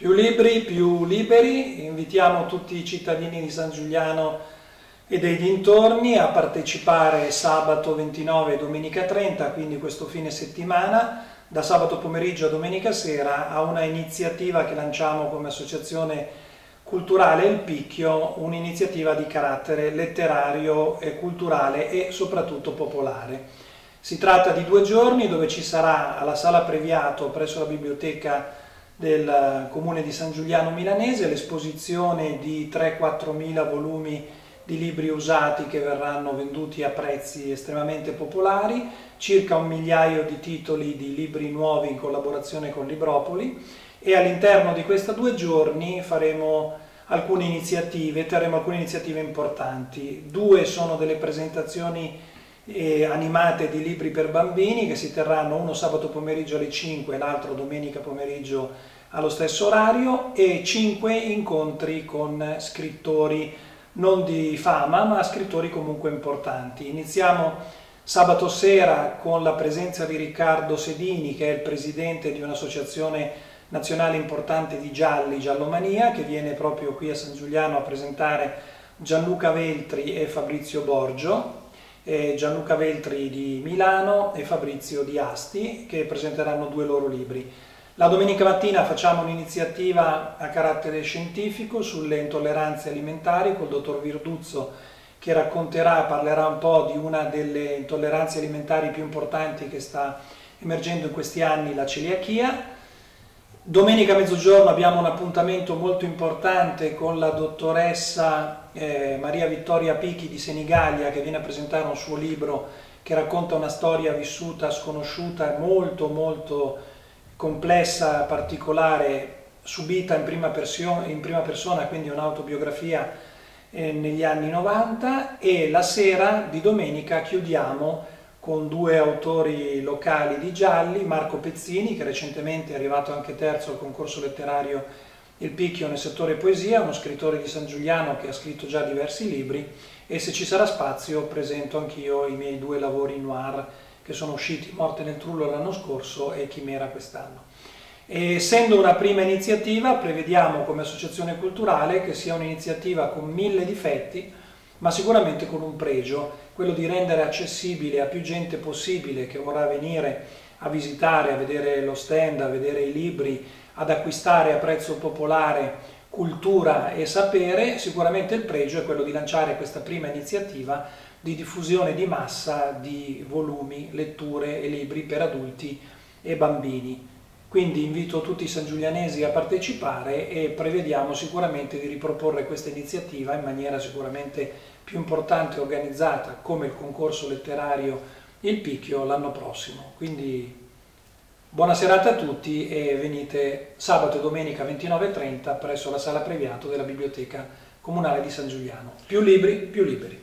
Più libri, più liberi, invitiamo tutti i cittadini di San Giuliano e dei dintorni a partecipare sabato 29 e domenica 30, quindi questo fine settimana, da sabato pomeriggio a domenica sera, a una iniziativa che lanciamo come associazione culturale Il Picchio, un'iniziativa di carattere letterario e culturale e soprattutto popolare. Si tratta di due giorni dove ci sarà alla Sala Previato presso la biblioteca del comune di San Giuliano Milanese, l'esposizione di 3-4 mila volumi di libri usati che verranno venduti a prezzi estremamente popolari, circa un migliaio di titoli di libri nuovi in collaborazione con Libropoli e all'interno di questi due giorni faremo alcune iniziative, terremo alcune iniziative importanti. Due sono delle presentazioni animate di libri per bambini che si terranno uno sabato pomeriggio alle 5 e l'altro domenica pomeriggio allo stesso orario e 5 incontri con scrittori non di fama ma scrittori comunque importanti. Iniziamo sabato sera con la presenza di Riccardo Sedini che è il presidente di un'associazione nazionale importante di gialli, Giallomania, che viene proprio qui a San Giuliano a presentare Gianluca Veltri e Fabrizio Borgio, Gianluca Veltri di Milano e Fabrizio di Asti, che presenteranno due loro libri. La domenica mattina facciamo un'iniziativa a carattere scientifico sulle intolleranze alimentari col dottor Virduzzo che racconterà, parlerà un po' di una delle intolleranze alimentari più importanti che sta emergendo in questi anni, la celiachia. Domenica a mezzogiorno abbiamo un appuntamento molto importante con la dottoressa eh, Maria Vittoria Pichi di Senigallia che viene a presentare un suo libro che racconta una storia vissuta, sconosciuta, molto molto complessa, particolare, subita in prima, in prima persona quindi un'autobiografia eh, negli anni 90 e la sera di domenica chiudiamo con due autori locali di gialli, Marco Pezzini che recentemente è arrivato anche terzo al concorso letterario Il Picchio nel settore poesia, uno scrittore di San Giuliano che ha scritto già diversi libri e se ci sarà spazio presento anch'io i miei due lavori noir che sono usciti Morte nel Trullo l'anno scorso e Chimera quest'anno. Essendo una prima iniziativa prevediamo come associazione culturale che sia un'iniziativa con mille difetti ma sicuramente con un pregio, quello di rendere accessibile a più gente possibile che vorrà venire a visitare, a vedere lo stand, a vedere i libri, ad acquistare a prezzo popolare cultura e sapere, sicuramente il pregio è quello di lanciare questa prima iniziativa di diffusione di massa di volumi, letture e libri per adulti e bambini. Quindi invito tutti i sangiulianesi a partecipare e prevediamo sicuramente di riproporre questa iniziativa in maniera sicuramente più importante e organizzata come il concorso letterario Il Picchio l'anno prossimo. Quindi buona serata a tutti e venite sabato e domenica 29.30 presso la sala Previato della Biblioteca Comunale di San Giuliano. Più libri, più liberi.